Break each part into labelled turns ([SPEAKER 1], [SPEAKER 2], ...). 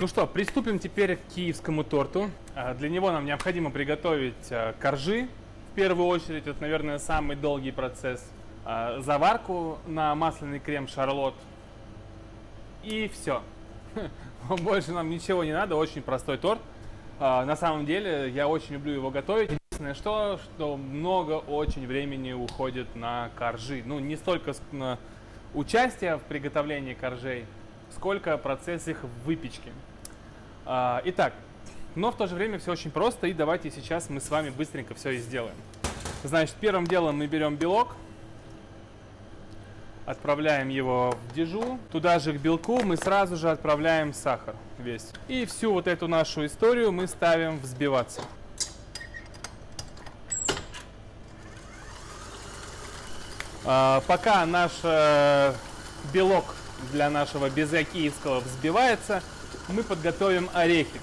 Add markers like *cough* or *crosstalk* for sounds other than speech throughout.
[SPEAKER 1] Ну что, приступим теперь к киевскому торту. А, для него нам необходимо приготовить а, коржи. В первую очередь, это, наверное, самый долгий процесс. А, заварку на масляный крем шарлот. И все. *laughs* Больше нам ничего не надо, очень простой торт. На самом деле, я очень люблю его готовить. Единственное, что, что много очень времени уходит на коржи. Ну, не столько на участие в приготовлении коржей, сколько процесс их выпечки. А, итак, но в то же время все очень просто, и давайте сейчас мы с вами быстренько все и сделаем. Значит, первым делом мы берем белок, отправляем его в дежу. Туда же к белку мы сразу же отправляем сахар весь. И всю вот эту нашу историю мы ставим взбиваться. А, пока наш э, белок для нашего безе киевского взбивается, мы подготовим орехи.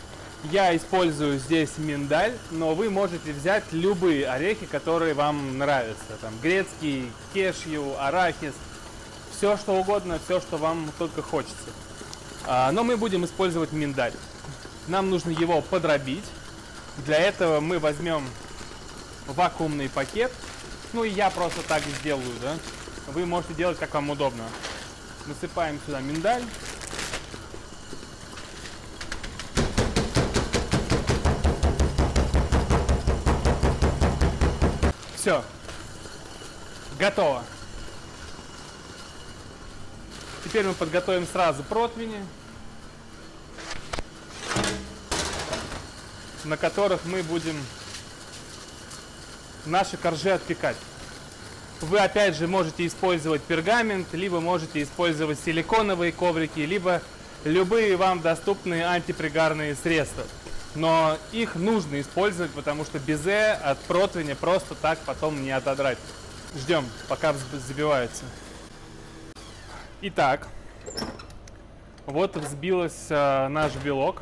[SPEAKER 1] Я использую здесь миндаль, но вы можете взять любые орехи, которые вам нравятся. Там грецкий, кешью, арахис, все что угодно, все, что вам только хочется. А, но мы будем использовать миндаль. Нам нужно его подробить. Для этого мы возьмем вакуумный пакет ну и я просто так сделаю, да. Вы можете делать как вам удобно. Насыпаем сюда миндаль. Все. Готово. Теперь мы подготовим сразу противни, на которых мы будем наши коржи отпекать. Вы опять же можете использовать пергамент, либо можете использовать силиконовые коврики, либо любые вам доступные антипригарные средства. Но их нужно использовать, потому что безе от противня просто так потом не отодрать. Ждем, пока забивается. Итак, вот взбилась э, наш белок.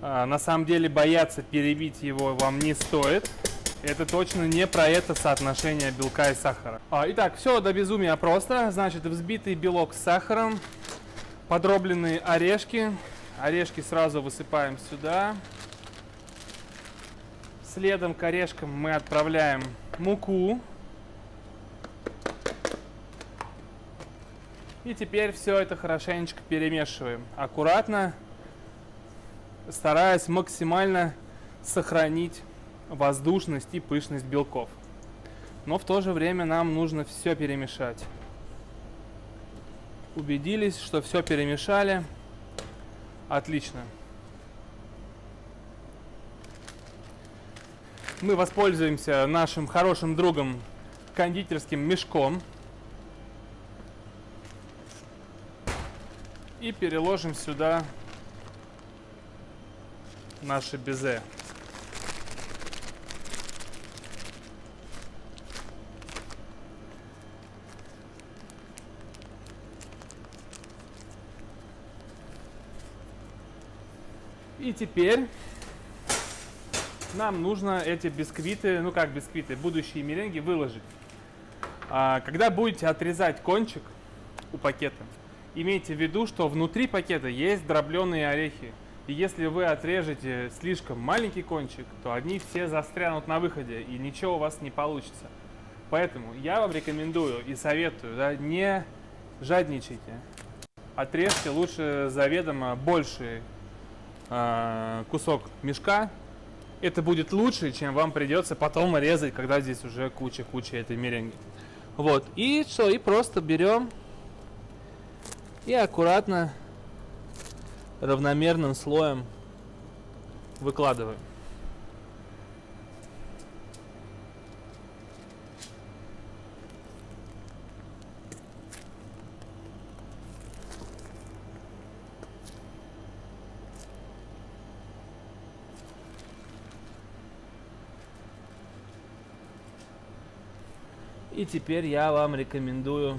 [SPEAKER 1] Э, на самом деле бояться перебить его вам не стоит. Это точно не про это соотношение белка и сахара. А, итак, все до безумия просто. Значит, взбитый белок с сахаром, подробленные орешки. Орешки сразу высыпаем сюда. Следом к орешкам мы отправляем муку. И теперь все это хорошенечко перемешиваем. Аккуратно, стараясь максимально сохранить воздушность и пышность белков. Но в то же время нам нужно все перемешать. Убедились, что все перемешали. Отлично. Мы воспользуемся нашим хорошим другом кондитерским мешком. И переложим сюда наше безе. Теперь нам нужно эти бисквиты, ну как бисквиты, будущие меренги выложить. А, когда будете отрезать кончик у пакета, имейте в виду, что внутри пакета есть дробленые орехи. И если вы отрежете слишком маленький кончик, то они все застрянут на выходе, и ничего у вас не получится. Поэтому я вам рекомендую и советую, да, не жадничайте. Отрежьте лучше заведомо большие э, кусок мешка, это будет лучше, чем вам придется потом резать, когда здесь уже куча-куча этой меренги. Вот, и что, и просто берем и аккуратно, равномерным слоем выкладываем. И теперь я вам рекомендую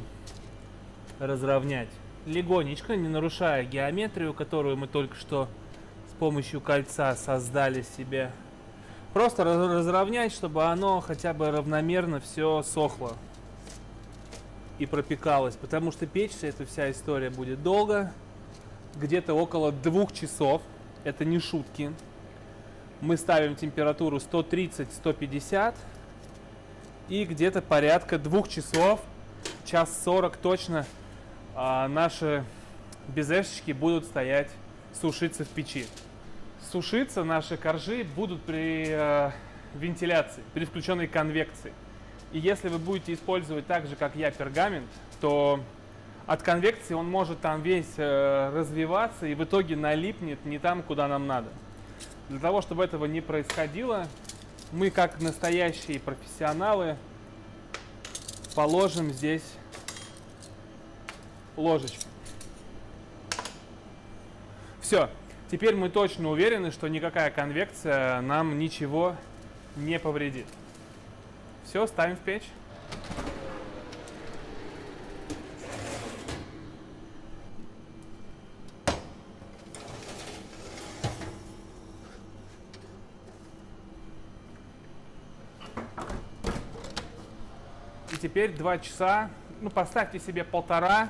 [SPEAKER 1] разровнять. Легонечко, не нарушая геометрию, которую мы только что с помощью кольца создали себе. Просто разровнять, чтобы оно хотя бы равномерно все сохло и пропекалось. Потому что печься эта вся история будет долго. где-то около двух часов. Это не шутки. Мы ставим температуру 130-150 и где-то порядка двух часов, час 40 точно, а, наши безешечки будут стоять, сушиться в печи. Сушиться наши коржи будут при э, вентиляции, при включенной конвекции. И если вы будете использовать так же, как я, пергамент, то от конвекции он может там весь э, развиваться и в итоге налипнет не там, куда нам надо. Для того, чтобы этого не происходило, мы, как настоящие профессионалы, положим здесь ложечку. Все. Теперь мы точно уверены, что никакая конвекция нам ничего не повредит. Все, ставим в печь. И теперь два часа, ну поставьте себе полтора,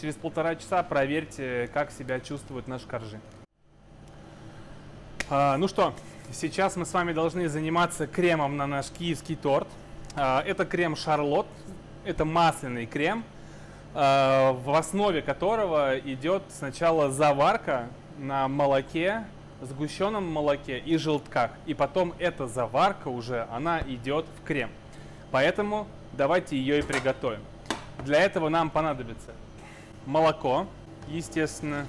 [SPEAKER 1] через полтора часа проверьте, как себя чувствуют наши коржи. А, ну что, сейчас мы с вами должны заниматься кремом на наш киевский торт. А, это крем Шарлот, это масляный крем, а, в основе которого идет сначала заварка на молоке, сгущенном молоке и желтках. И потом эта заварка уже, она идет в крем. Поэтому давайте ее и приготовим. Для этого нам понадобится молоко, естественно,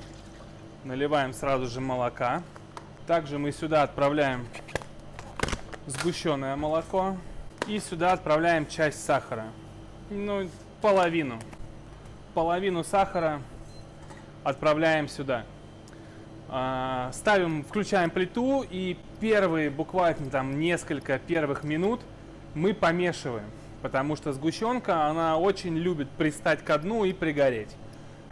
[SPEAKER 1] наливаем сразу же молока. Также мы сюда отправляем сгущенное молоко. И сюда отправляем часть сахара. Ну, половину. Половину сахара отправляем сюда. А, ставим, включаем плиту и первые буквально там несколько первых минут мы помешиваем. Потому что сгущенка, она очень любит пристать ко дну и пригореть.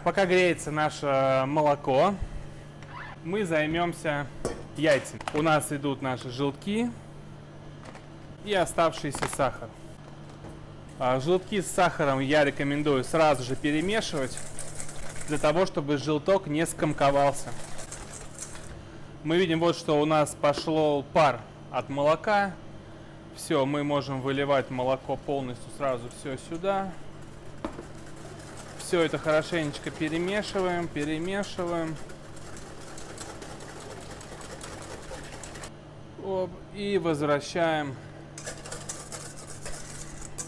[SPEAKER 1] Пока греется наше молоко, мы займемся яйцами. У нас идут наши желтки и оставшийся сахар. А, желтки с сахаром я рекомендую сразу же перемешивать, для того, чтобы желток не скомковался. Мы видим вот, что у нас пошло пар от молока. Все, мы можем выливать молоко полностью сразу все сюда. Все это хорошенечко перемешиваем, перемешиваем. и возвращаем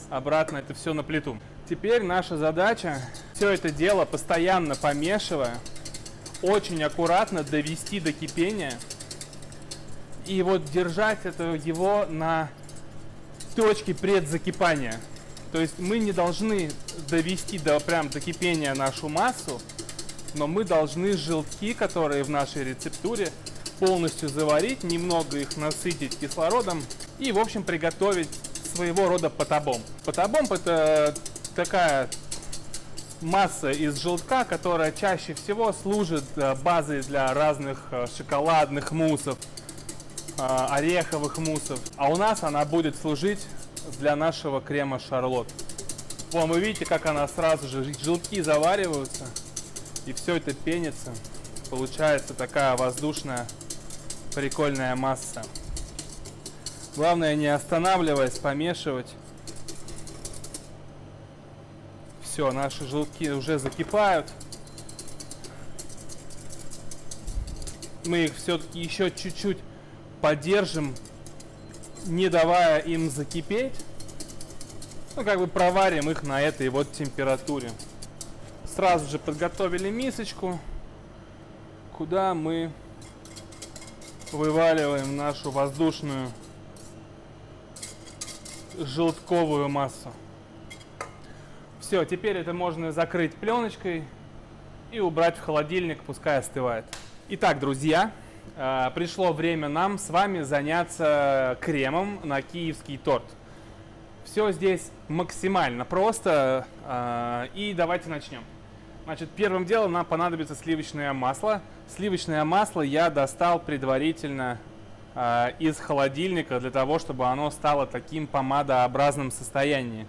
[SPEAKER 1] обратно это все на плиту. Теперь наша задача все это дело постоянно помешивая, очень аккуратно довести до кипения и вот держать это его на точке предзакипания. То есть мы не должны довести до прям до кипения нашу массу, но мы должны желтки, которые в нашей рецептуре, полностью заварить, немного их насытить кислородом и, в общем, приготовить своего рода потабом. Потабом это такая масса из желтка, которая чаще всего служит э, базой для разных э, шоколадных муссов, ореховых муссов. А у нас она будет служить для нашего крема шарлот. Вон, вы видите, как она сразу же, желтки завариваются, и все это пенится. Получается такая воздушная прикольная масса. Главное не останавливаясь, помешивать. Все, наши желтки уже закипают. Мы их все-таки еще чуть-чуть подержим, не давая им закипеть. Ну, как бы проварим их на этой вот температуре. Сразу же подготовили мисочку, куда мы вываливаем нашу воздушную желтковую массу. Все, теперь это можно закрыть пленочкой и убрать в холодильник, пускай остывает. Итак, друзья, пришло время нам с вами заняться кремом на киевский торт. Все здесь максимально просто, э, и давайте начнем. Значит, первым делом нам понадобится сливочное масло. Сливочное масло я достал предварительно э, из холодильника для того, чтобы оно стало таким помадообразным состоянием.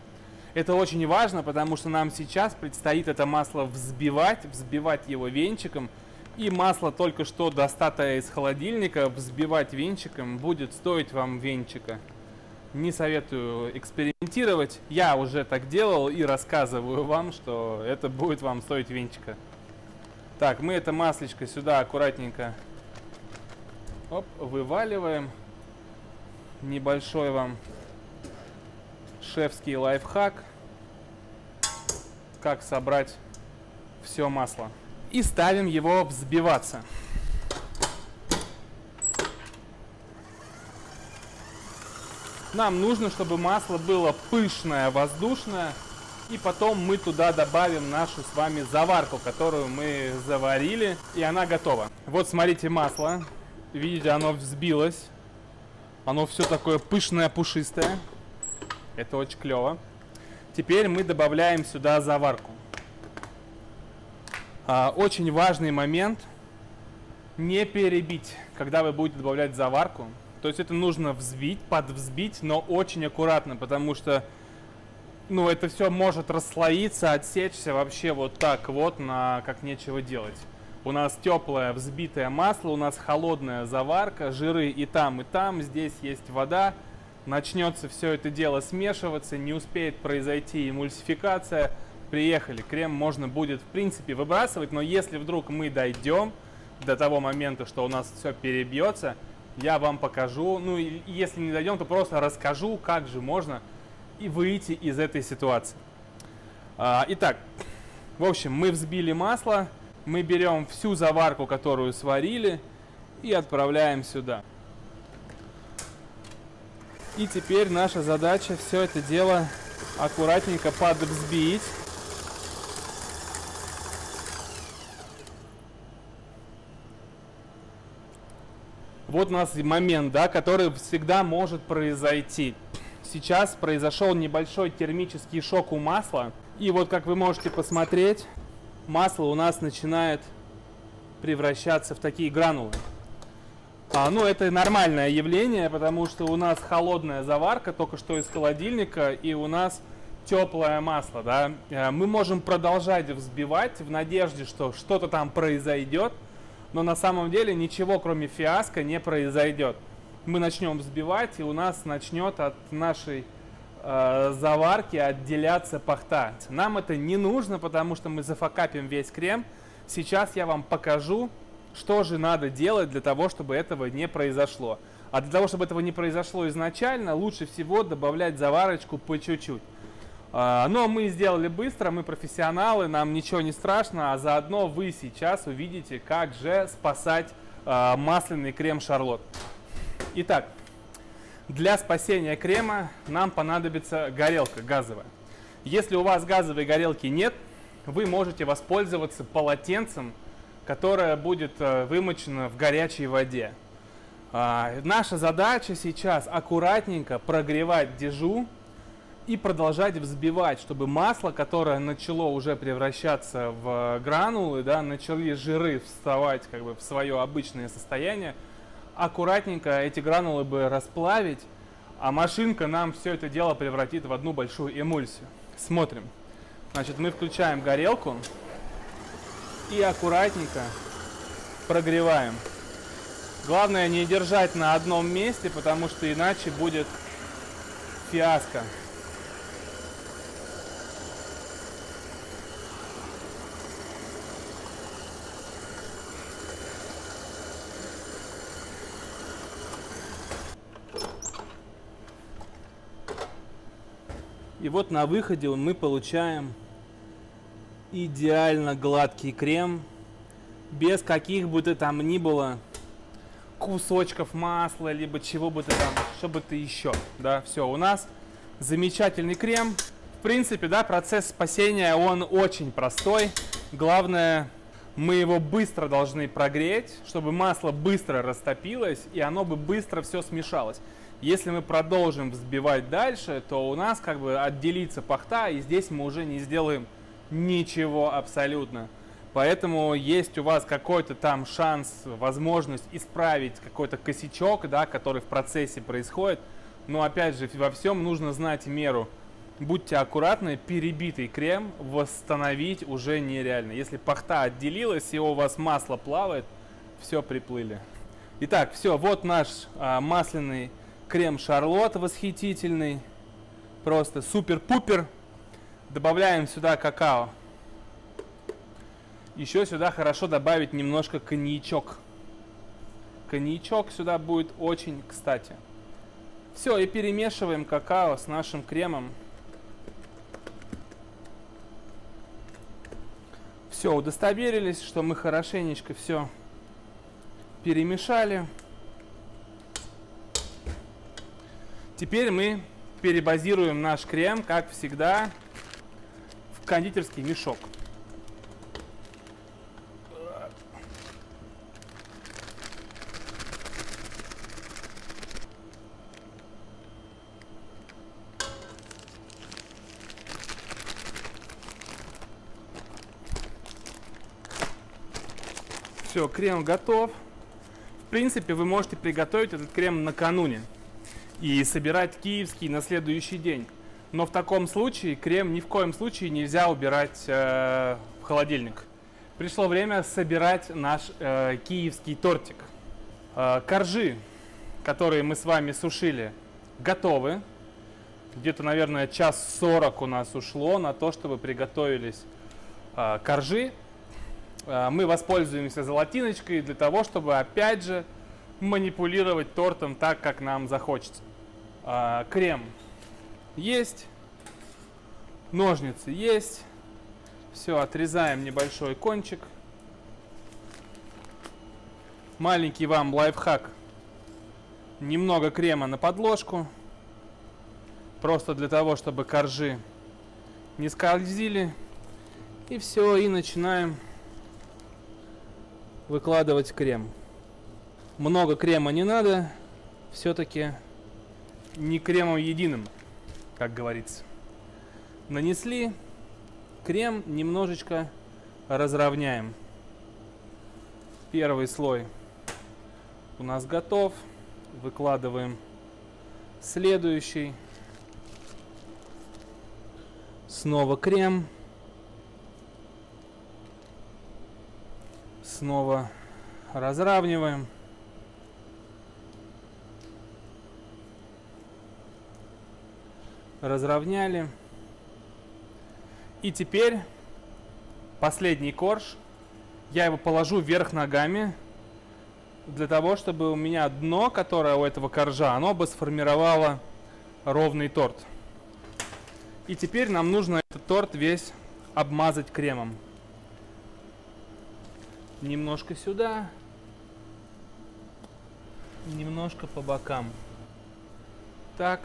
[SPEAKER 1] Это очень важно, потому что нам сейчас предстоит это масло взбивать, взбивать его венчиком, И масло только что достатое из холодильника, взбивать венчиком будет стоить вам венчика. Не советую экспериментировать. Я уже так делал и рассказываю вам, что это будет вам стоить венчика. Так, мы это маслечко сюда аккуратненько оп, вываливаем. Небольшой вам шефский лайфхак. Как собрать все масло и ставим его взбиваться. Нам нужно, чтобы масло было пышное, воздушное, и потом мы туда добавим нашу с вами заварку, которую мы заварили, и она готова. Вот смотрите масло, видите, оно взбилось, оно все такое пышное, пушистое, это очень клево. Теперь мы добавляем сюда заварку. А, очень важный момент не перебить, когда вы будете добавлять заварку. То есть это нужно взбить, подвзбить, но очень аккуратно, потому что ну, это все может расслоиться, отсечься вообще вот так вот, на как нечего делать. У нас теплое взбитое масло, у нас холодная заварка, жиры и там, и там, здесь есть вода. Начнется все это дело смешиваться, не успеет произойти эмульсификация – приехали, крем можно будет в принципе выбрасывать, но если вдруг мы дойдем до того момента, что у нас все перебьется, я вам покажу, ну и если не дойдем, то просто расскажу, как же можно и выйти из этой ситуации. А, итак, в общем, мы взбили масло, мы берем всю заварку, которую сварили, и отправляем сюда. И теперь наша задача все это дело аккуратненько подвзбить. Вот у нас момент, да, который всегда может произойти. Сейчас произошел небольшой термический шок у масла. И вот как вы можете посмотреть, масло у нас начинает превращаться в такие гранулы. А, ну, это нормальное явление, потому что у нас холодная заварка только что из холодильника, и у нас теплое масло. Да? Э, мы можем продолжать взбивать в надежде, что что-то там произойдет, но на самом деле ничего кроме фиаско не произойдет. Мы начнем взбивать, и у нас начнет от нашей э, заварки отделяться пахта. Нам это не нужно, потому что мы зафакапим весь крем. Сейчас я вам покажу, что же надо делать для того, чтобы этого не произошло. А для того, чтобы этого не произошло изначально, лучше всего добавлять заварочку по чуть-чуть. А, но мы сделали быстро, мы профессионалы, нам ничего не страшно, а заодно вы сейчас увидите, как же спасать а, масляный крем Шарлот. Итак, для спасения крема нам понадобится горелка газовая. Если у вас газовой горелки нет, вы можете воспользоваться полотенцем, которое будет э, вымочено в горячей воде. А, наша задача сейчас аккуратненько прогревать дежу и продолжать взбивать, чтобы масло, которое начало уже превращаться в гранулы, да, начали жиры вставать как бы в свое обычное состояние, аккуратненько эти гранулы бы расплавить, а машинка нам все это дело превратит в одну большую эмульсию. Смотрим. Значит, мы включаем горелку и аккуратненько прогреваем. Главное не держать на одном месте, потому что иначе будет фиаско. И вот на выходе мы получаем идеально гладкий крем, без каких бы то там ни было кусочков масла, либо чего бы то там, что бы то еще. Да, все, у нас замечательный крем. В принципе, да, процесс спасения, он очень простой. Главное, мы его быстро должны прогреть, чтобы масло быстро растопилось, и оно бы быстро все смешалось. Если мы продолжим взбивать дальше, то у нас как бы отделится пахта, и здесь мы уже не сделаем ничего абсолютно. Поэтому есть у вас какой-то там шанс, возможность исправить какой-то косячок, да, который в процессе происходит. Но опять же, во всем нужно знать меру. будьте аккуратны, перебитый крем восстановить уже нереально. Если пахта отделилась и у вас масло плавает, все приплыли. Итак, все, вот наш а, масляный крем Шарлот восхитительный. Просто супер-пупер. Добавляем сюда какао. Еще сюда хорошо добавить немножко коньячок. Коньячок сюда будет очень кстати. Все, и перемешиваем какао с нашим кремом. Все, удостоверились, что мы хорошенечко все перемешали. Теперь мы перебазируем наш крем, как всегда, в кондитерский мешок. Все, крем готов. В принципе, вы можете приготовить этот крем накануне и собирать киевский на следующий день. Но в таком случае крем ни в коем случае нельзя убирать э, в холодильник. Пришло время собирать наш э, киевский тортик. Э, коржи, которые мы с вами сушили, готовы. Где-то, наверное, час сорок у нас ушло на то, чтобы приготовились э, коржи. Э, мы воспользуемся золотиночкой для того, чтобы опять же манипулировать тортом так, как нам захочется. Э, крем есть, ножницы есть. Все, отрезаем небольшой кончик. Маленький вам лайфхак. Немного крема на подложку. Просто для того, чтобы коржи не скользили. И все, и начинаем выкладывать крем. Много крема не надо, все-таки не кремом единым, как говорится. Нанесли крем, немножечко разровняем. Первый слой у нас готов. Выкладываем следующий. Снова крем. снова разравниваем. Разровняли. И теперь последний корж. Я его положу вверх ногами, для того, чтобы у меня дно, которое у этого коржа, оно бы сформировало ровный торт. И теперь нам нужно этот торт весь обмазать кремом немножко сюда, немножко по бокам. Так.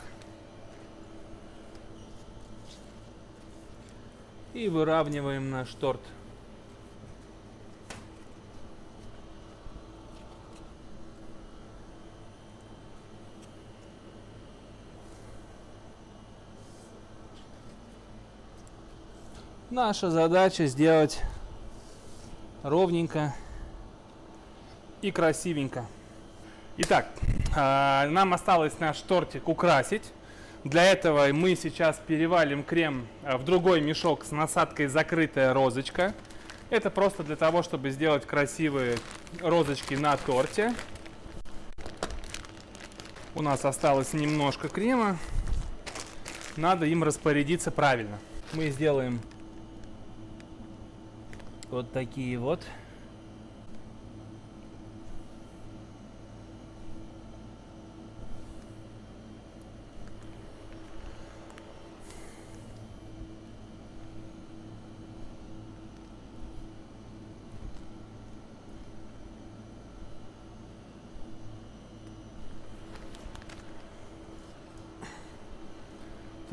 [SPEAKER 1] И выравниваем наш торт. Наша задача сделать ровненько и красивенько. Итак, а, нам осталось наш тортик украсить. Для этого мы сейчас перевалим крем а, в другой мешок с насадкой «Закрытая розочка». Это просто для того, чтобы сделать красивые розочки на торте. У нас осталось немножко крема. Надо им распорядиться правильно. Мы сделаем вот такие вот.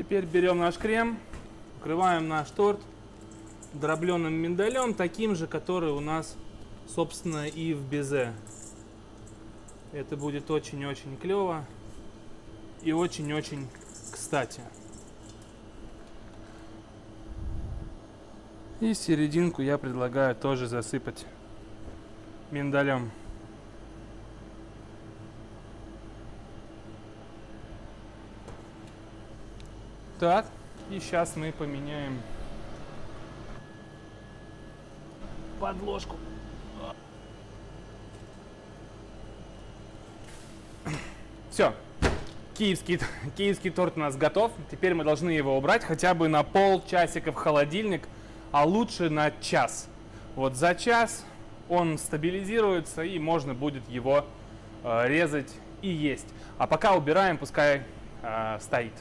[SPEAKER 1] Теперь берем наш крем, укрываем наш торт дробленым миндалем, таким же, который у нас, собственно, и в безе. Это будет очень-очень клево и очень-очень кстати. И серединку я предлагаю тоже засыпать миндалем. Так, И сейчас мы поменяем подложку. Все. Киевский, *laughs* киевский торт у нас готов. Теперь мы должны его убрать хотя бы на полчасика в холодильник, а лучше на час. Вот за час он стабилизируется и можно будет его э, резать и есть. А пока убираем, пускай э, стоит.